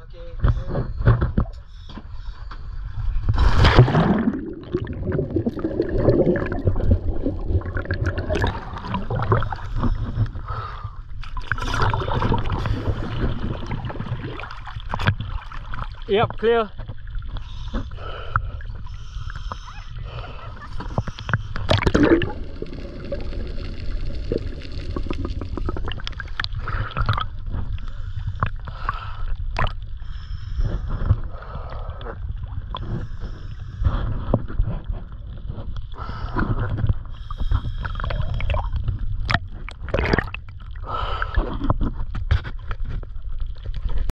okay Yep, clear.